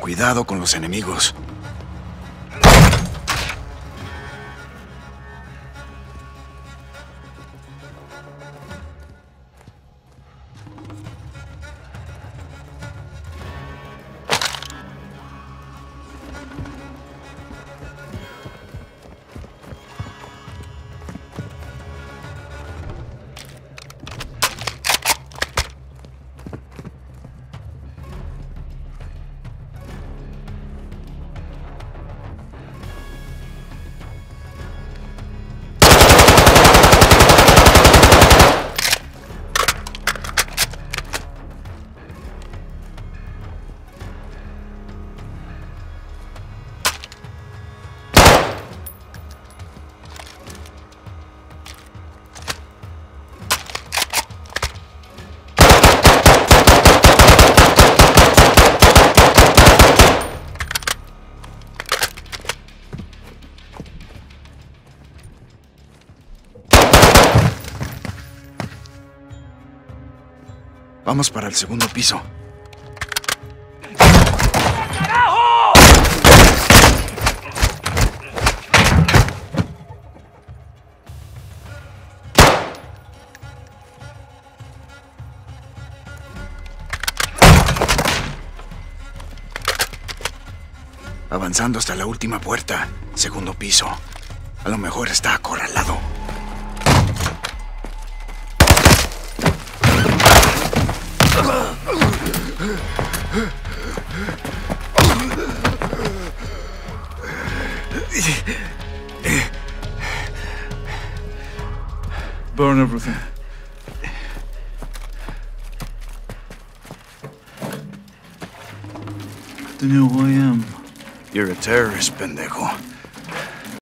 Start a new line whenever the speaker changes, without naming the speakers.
Cuidado con los enemigos. Vamos para el segundo piso. Avanzando hasta la última puerta, segundo piso. A lo mejor está acorralado.
Burn everything. Do you know who I am?
You're a terrorist, pendejo.